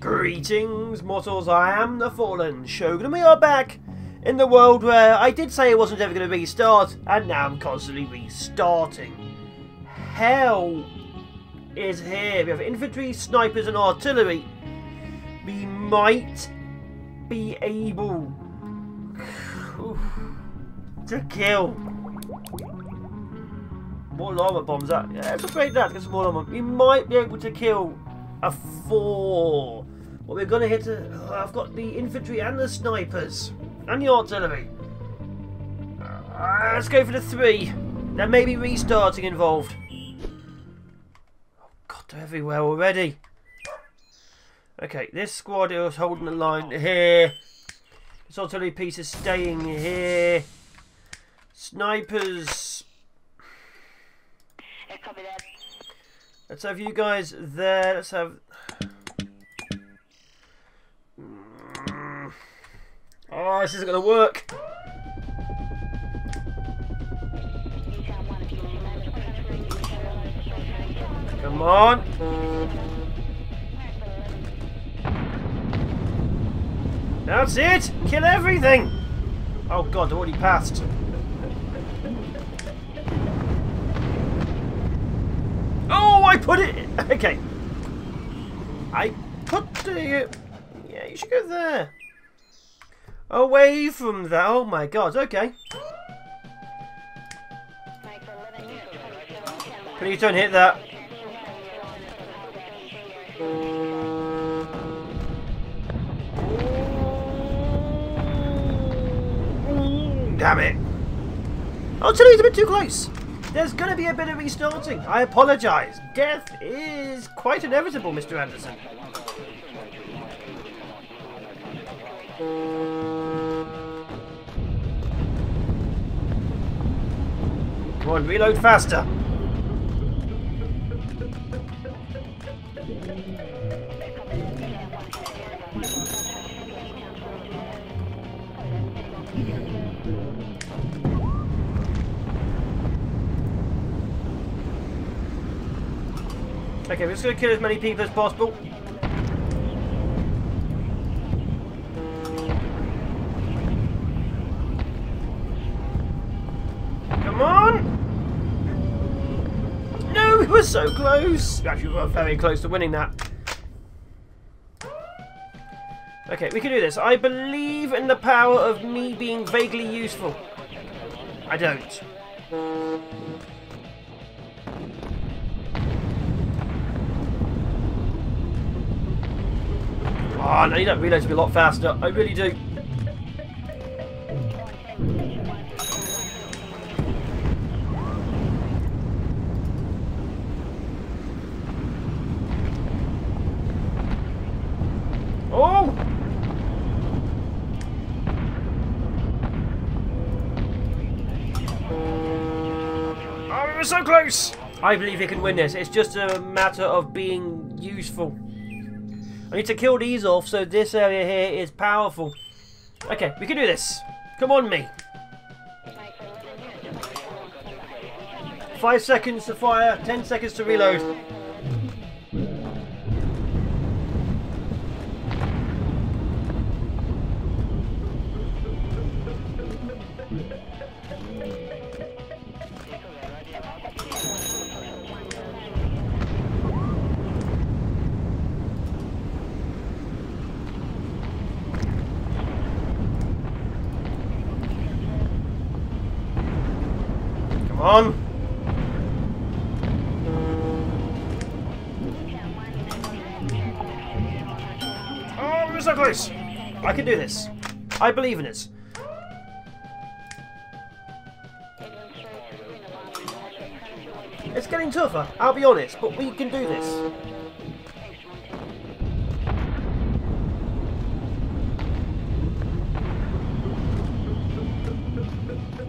Greetings, mortals. I am the Fallen Shogun, and we are back in the world where I did say it wasn't ever going to restart, and now I'm constantly restarting. Hell is here. We have infantry, snipers, and artillery. We might be able to kill more llama bombs. That yeah, let's upgrade that. Get some more llama. We might be able to kill a four. But we're gonna hit a. oh, I've got the infantry and the snipers and the artillery. Uh, let's go for the three. There may be restarting involved. Oh God, they're everywhere already. Okay, this squad is holding the line here. This artillery piece is staying here. Snipers. Yeah, copy that. Let's have you guys there. Let's have. Mm. Oh, this isn't going to work. Newtown 1, if you remember. Come on. That's it. Kill everything. Oh God, already passed. Oh, I put it. Okay. I put the. Yeah, you should go there. Away from that. Oh my God. Okay. Please don't hit that. Damn it. Oh, today's a bit too close. There's going to be a bit of restarting. I apologise. Death is quite inevitable, Mr. Anderson. Come on, reload faster. Okay, we're just going to kill as many people as possible. Come on! No, we were so close! Actually, we were very close to winning that. Okay, we can do this. I believe in the power of me being vaguely useful. I don't. Oh, I need that reload to be a lot faster. I really do. Close! I believe he can win this. It's just a matter of being useful. I need to kill these off so this area here is powerful. Okay, we can do this. Come on, me. Five seconds to fire, ten seconds to reload. Do this. I believe in us. It's getting tougher, I'll be honest, but we can do this.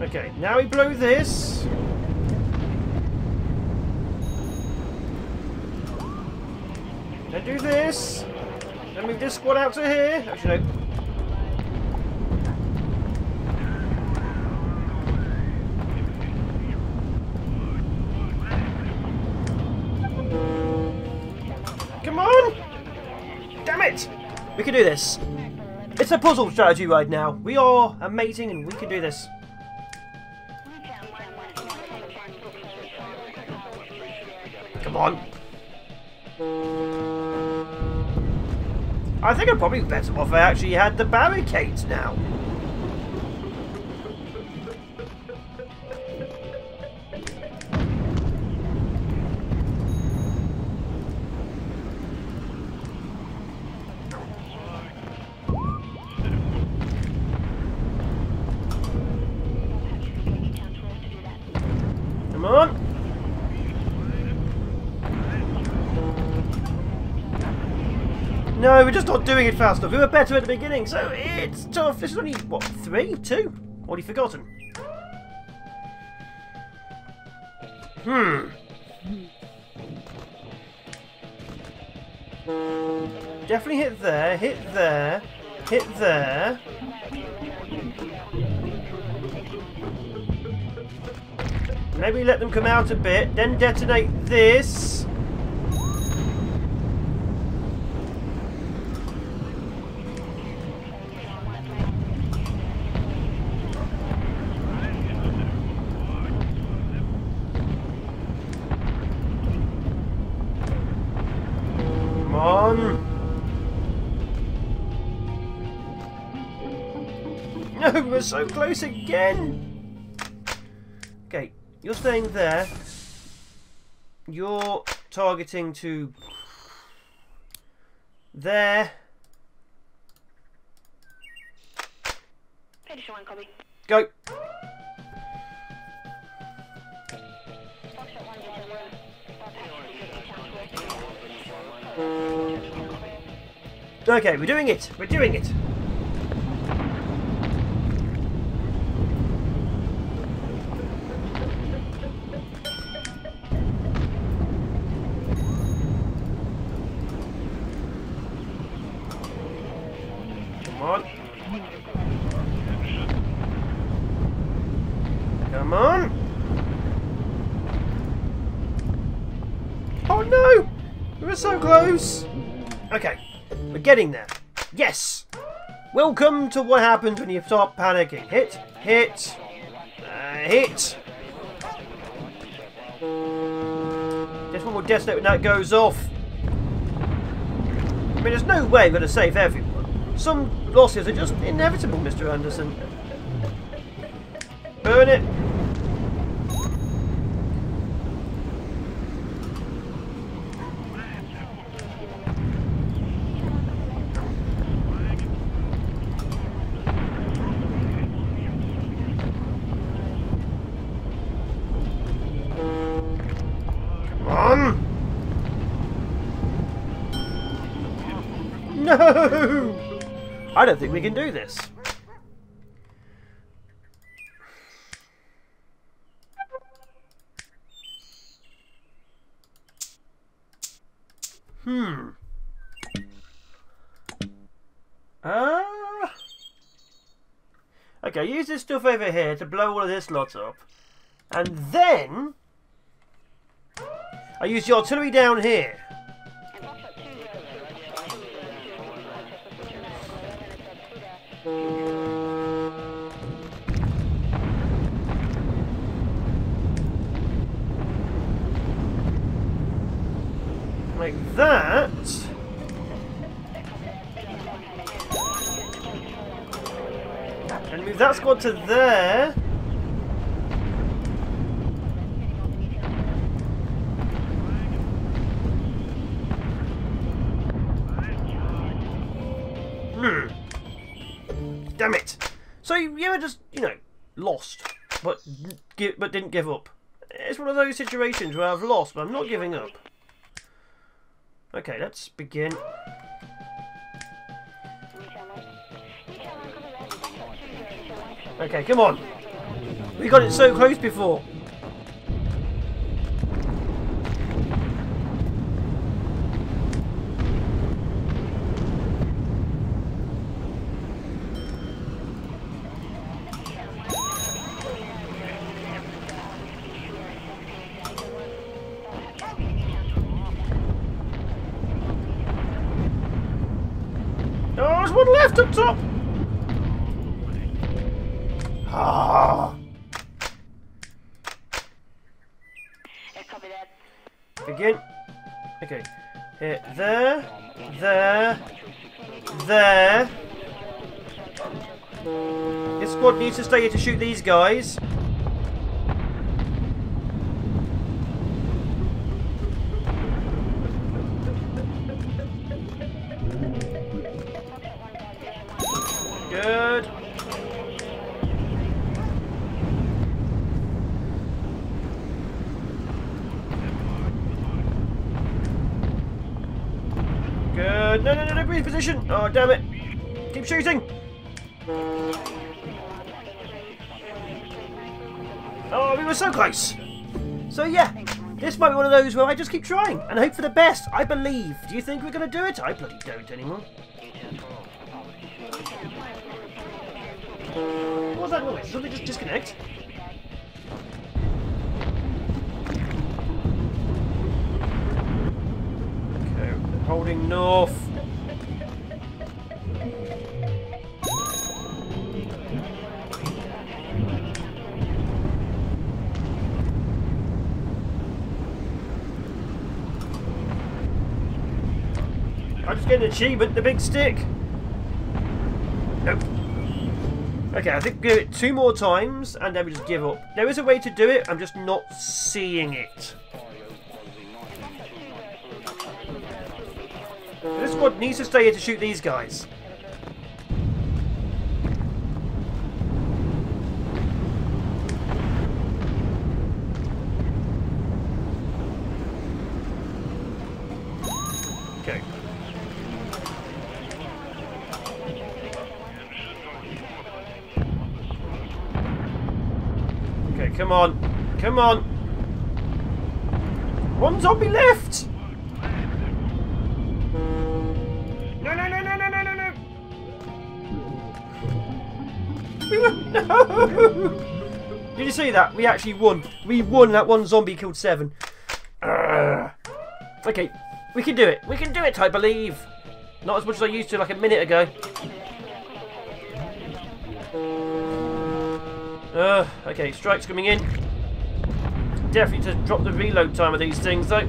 Okay, now we blow this. Then do this. Then move this squad out to here. Actually, no. Can do this. It's a puzzle strategy right now. We are amazing and we can do this. Come on. I think I'm probably better off if I actually had the barricades now. We're just not doing it fast enough. We were better at the beginning, so it's tough. This is only, what, three? Two? Already forgotten. Hmm. Definitely hit there, hit there, hit there. Maybe let them come out a bit, then detonate this. No, we're so close again. Okay, you're staying there. You're targeting to there. Additional one copy. Go. Foxtrot one zero one. Bypass security count Okay, we're doing it. We're doing it. On. Come on. Oh no! We were so close. Okay, we're getting there. Yes! Welcome to what happens when you stop panicking. Hit, hit, uh, hit. This one will detonate when that goes off. I mean, there's no way we're going to save everyone. Some losses are just inevitable, Mr. Anderson. Burn it. No! I don't think we can do this. Hmm. Ah. okay, use this stuff over here to blow all of this lot up. And then... I use the artillery down here. Like that. And move that squad to there. Hmm. Damn it. So you were just, you know, lost, but but didn't give up. It's one of those situations where I've lost, but I'm not giving up. Okay, let's begin. Okay, come on. We got it so close before. There's one left up top. Ah. Again. Okay. Here, there, there, there. This squad needs to stay here to shoot these guys. Position. Oh, damn it. Keep shooting. Oh, we were so close. So, yeah, this might be one of those where I just keep trying and hope for the best. I believe. Do you think we're going to do it? I bloody don't anymore. What was that noise? Did something just disconnect? Okay, holding north. An achievement, the big stick. Nope. Okay, I think give it two more times and then we just give up. There is a way to do it, I'm just not seeing it. This squad needs to stay here to shoot these guys. Okay. Okay, come on. Come on. One zombie left! No, no, no, no, no, no, no, no! No! Did you see that? We actually won. We won. That one zombie killed seven. Ugh. Okay, we can do it. We can do it, I believe. Not as much as I used to like a minute ago. Uh, okay, strikes coming in. Definitely to drop the reload time of these things, though.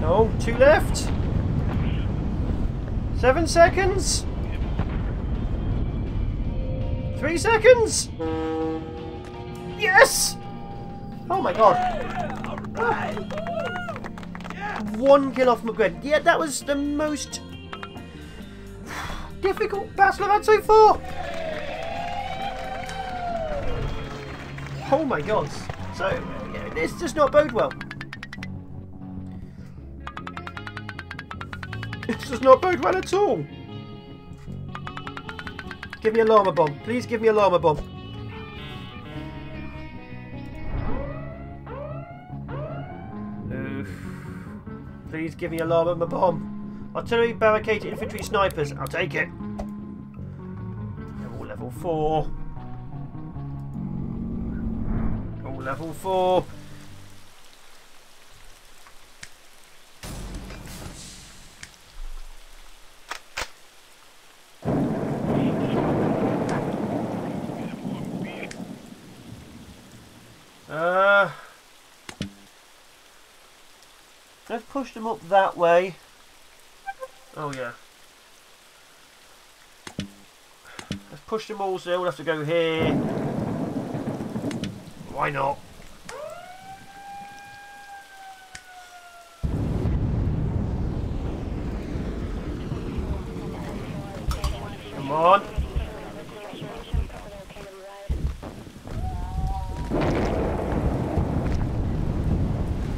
No, two left. Seven seconds. Three seconds. Yes. Oh my god. One kill off McGregor. Yeah, that was the most difficult battle I've had so far. Oh my god. So, yeah, this does not bode well. This does not bode well at all. Give me a llama bomb. Please give me a llama bomb. give me alarm and a bomb. Artillery, barricade, infantry, snipers. I'll take it. Level 4. Level 4. Them up that way. Oh yeah. Let's push them all so we'll have to go here. Why not? Come on.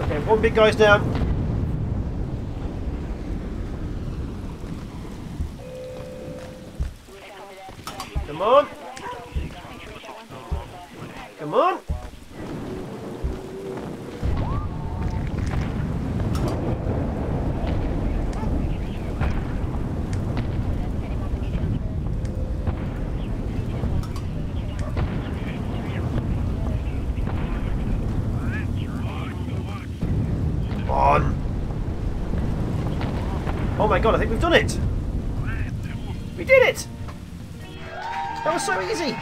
Okay, one big guy's down. Come on. Come on. my god, I think we've done it! We did it! That was so easy!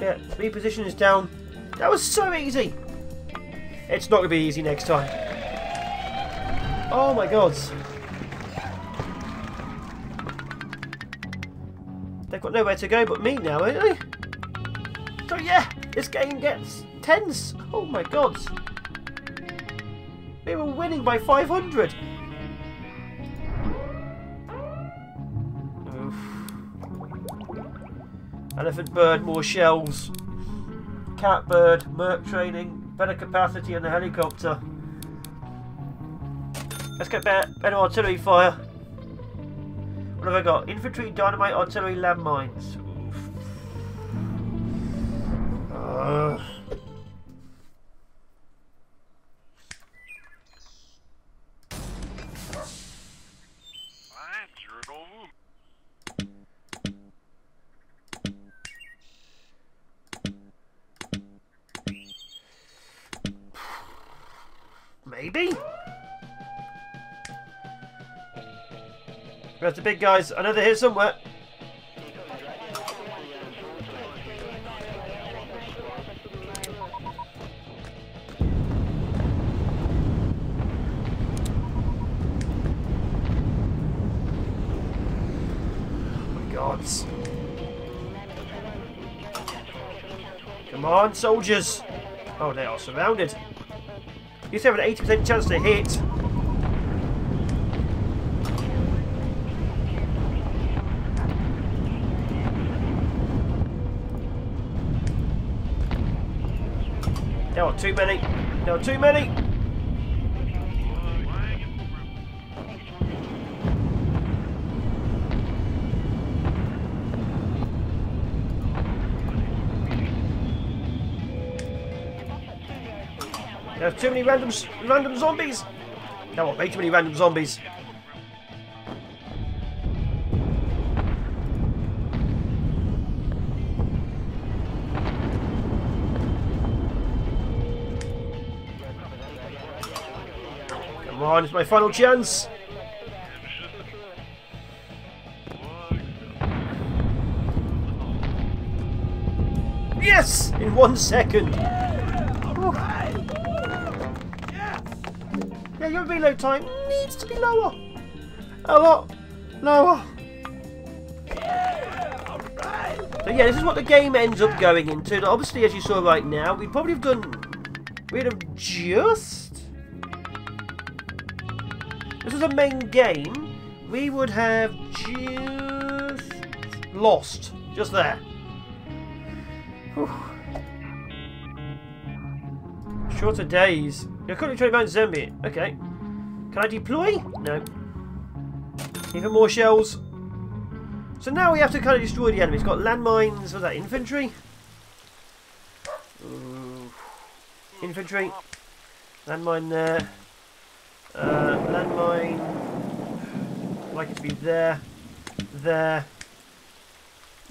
Yeah, three is down. That was so easy! It's not going to be easy next time. Oh my god. They've got nowhere to go but me now, ain't they? So yeah, this game gets tense. Oh my god. We were winning by 500. Oof. Elephant bird, more shells. Cat bird, merc training, better capacity on the helicopter. Let's get better, better artillery fire. What have I got? Infantry, dynamite, artillery, landmines. Maybe? Where's the big guys? I know they're here somewhere. Oh. Come on, soldiers! Oh, they are surrounded. You still have an 80% chance to hit. There are too many. There are too many. Too many random random zombies. No, what? Way too many random zombies. Come on, it's my final chance. Yes! In one second. Yeah, your reload time needs to be lower. A lot lower. So yeah, this is what the game ends up going into. Now, obviously, as you saw right now, we'd probably have done... We'd have just... This is a main game. We would have just... Lost. Just there. Whew. Shorter days. You're currently trying to Mount Zombie. Okay. Can I deploy? No. Even more shells. So now we have to kind of destroy the enemy. It's Got landmines. Was that infantry? Ooh. Infantry. Landmine there. Uh, landmine. I'd like it to be there. There.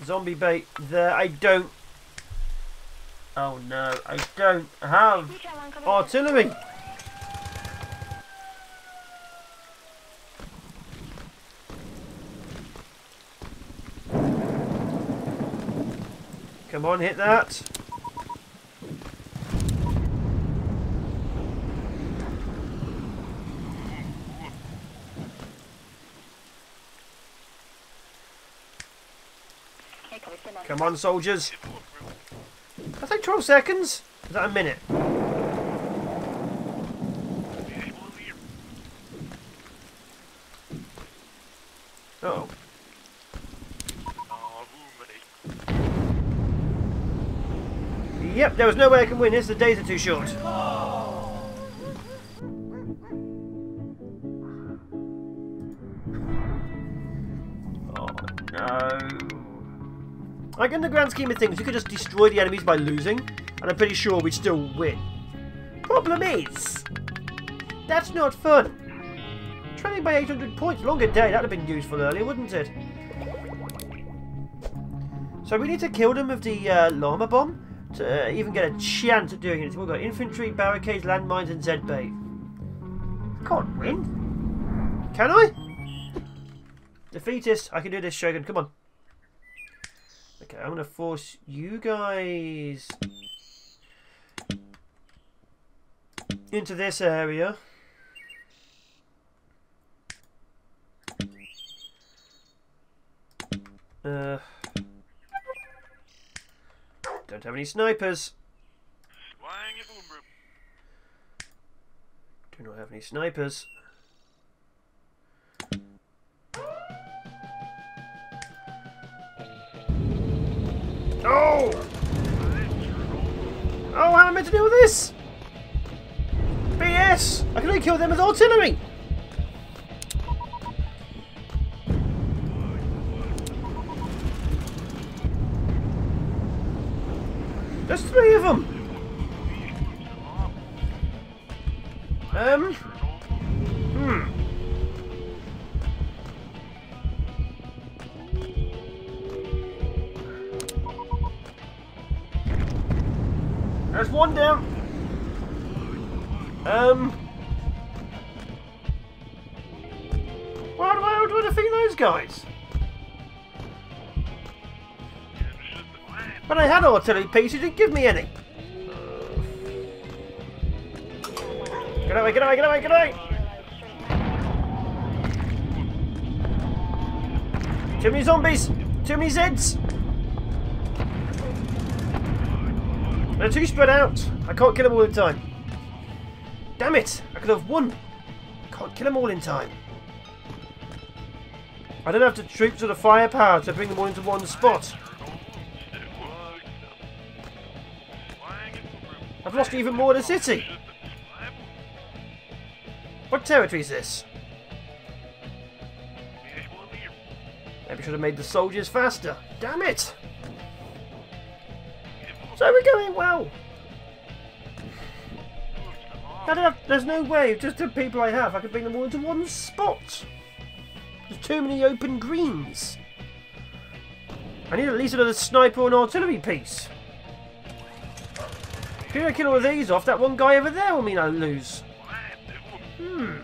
Zombie bait there. I don't. Oh no, I don't have artillery. Come on, hit that. Come on, soldiers. I 12 seconds. Is that a minute? Oh. Yep, there was no way I can win this. The days are too short. Like in the grand scheme of things, you could just destroy the enemies by losing, and I'm pretty sure we'd still win. Problem is, that's not fun. Training by 800 points, longer day, that'd have been useful earlier, wouldn't it? So we need to kill them with the uh, llama bomb. to uh, even get a chance at doing it. We've got infantry, barricades, landmines, and Z-bait. Can't win. Can I? Defeatist. I can do this, Shogun. Come on. Okay, I'm going to force you guys into this area. Uh, don't have any snipers. Do not have any snipers. Oh, how am I meant to deal with this? BS! I can only kill them with artillery! There's three of them! Um... Hmm. One down. Um. How do I, do defeat those guys? But I had artillery pieces, you didn't give me any. Get away, get away, get away, get away! Too many zombies! Too many Zeds! They're too spread out. I can't kill them all in time. Damn it! I could have won. Can't kill them all in time. I don't have to troop to the firepower to bring them all into one spot. I've lost even more of the city. What territory is this? Maybe should have made the soldiers faster. Damn it! So we're going well. I don't have, there's no way, just the people I have, I could bring them all into one spot. There's too many open greens. I need at least another sniper and artillery piece. If I kill all of these off, that one guy over there will mean I lose. Hmm.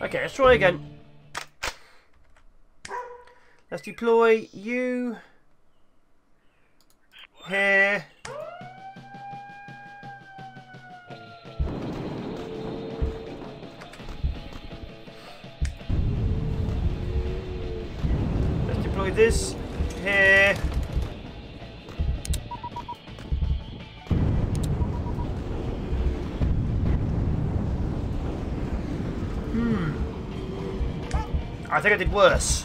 Okay, let's try again. Let's deploy you here. Let's deploy this here. Hmm. I think I did worse.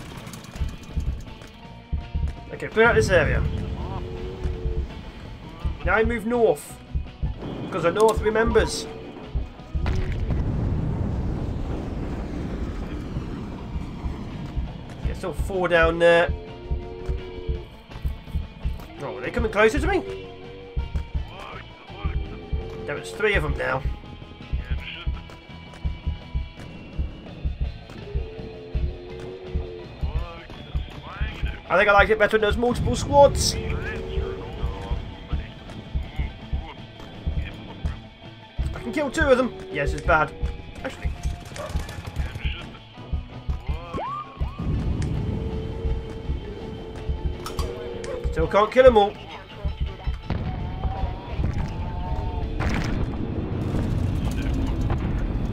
Okay, clear out this area. Now I move north. Because the north remembers. Yeah, still four down there. Oh, are they coming closer to me? There was three of them now. I think I like it better when there's multiple squads. Two of them. Yes, it's bad. Actually. Still can't kill them all.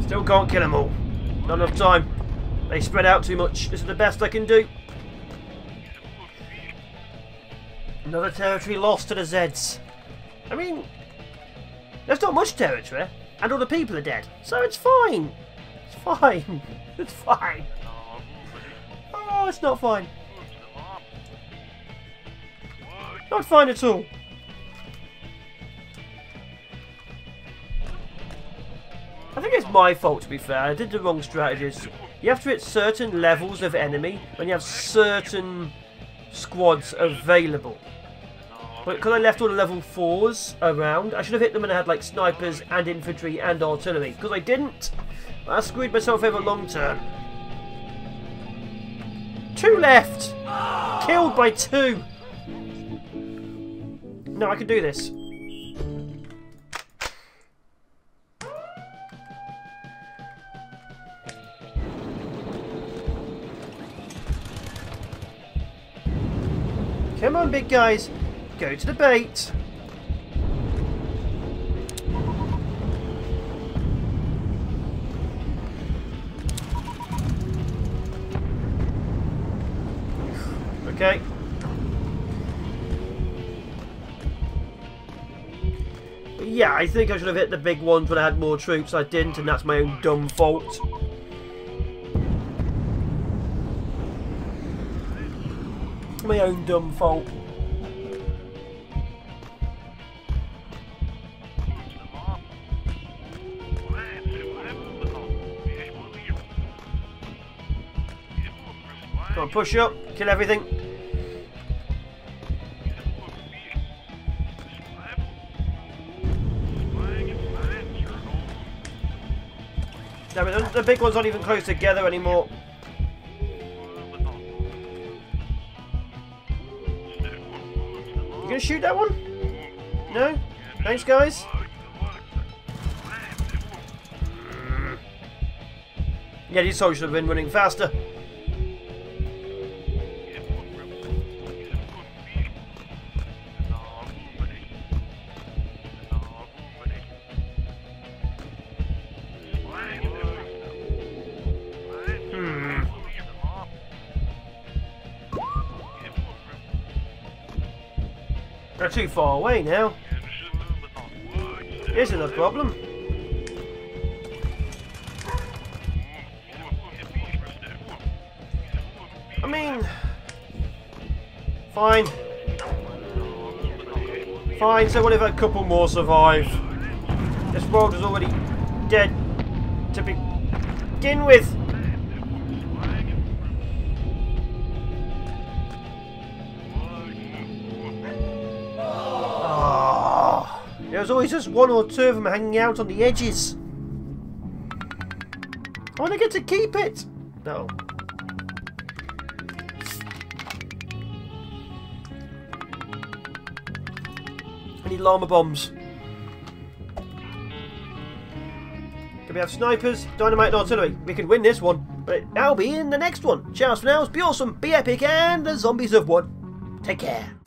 Still can't kill them all. Not enough time. They spread out too much. This is the best I can do. Another territory lost to the Zeds. I mean, there's not much territory, and all the people are dead, so it's fine. It's fine. It's fine. Oh, it's not fine. Not fine at all. I think it's my fault to be fair. I did the wrong strategies. You have to hit certain levels of enemy when you have certain squads available. But because I left all the level 4s around, I should have hit them when I had like snipers and infantry and artillery. Because I didn't, I screwed myself over long term. Two left! Killed by two! No, I can do this. Come on, big guys. Go to the bait. Okay. Yeah, I think I should have hit the big ones when I had more troops. I didn't, and that's my own dumb fault. My own dumb fault. Come on, push up, kill everything. Damn it, the big ones aren't even close together anymore. You gonna shoot that one? No? Thanks, guys. Yeah, these soldiers have been running faster. Too far away now. Isn't a problem. I mean, fine. Fine, so what if a couple more survive? This world is already dead to begin with. There's always just one or two of them hanging out on the edges. I want to get to keep it. No. I need llama bombs. Can we have snipers, dynamite and artillery? We can win this one. But I'll be in the next one. Ciao for now, be awesome, be epic, and the zombies have won. Take care.